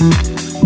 Mm-hmm.